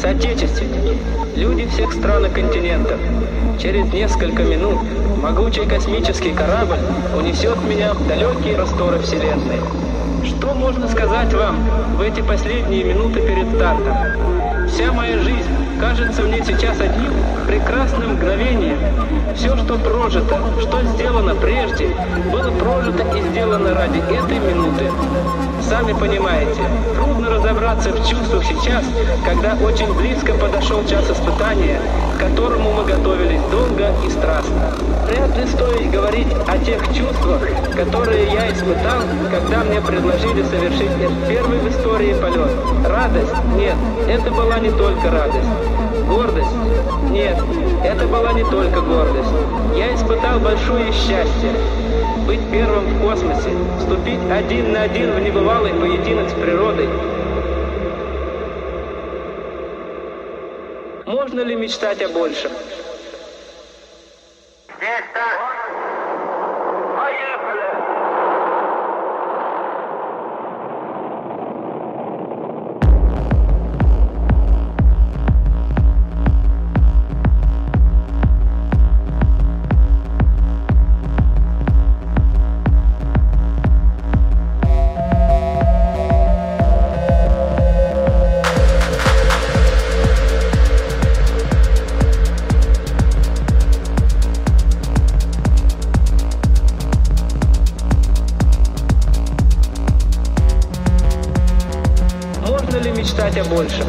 соотечественники, люди всех стран и континентов, через несколько минут могучий космический корабль унесет меня в далекие просторы Вселенной. Что можно сказать вам в эти последние минуты перед стартом? Вся моя жизнь кажется мне сейчас одним прекрасным мгновением. Все, что прожито, что сделано прежде, было прожито и сделано ради этой минуты. Сами понимаете, трудно разобраться в чувствах сейчас, когда очень близко подошел час испытания, к которому мы готовились долго и страстно. Вряд ли стоит говорить о тех чувствах, которые я испытал, когда мне предложили совершить первый в истории полет. Радость? Нет, это была не только радость. Гордость? Нет, это была не только гордость. Я испытал большое счастье быть первым в космосе, вступить один на один в небывалый поединок с природой. Можно ли мечтать о большем? Ли мечтать о большем?